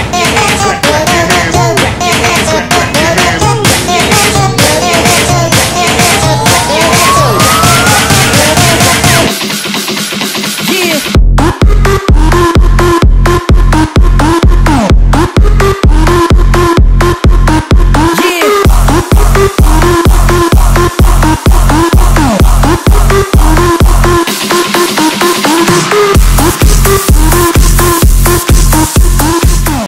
Yeah.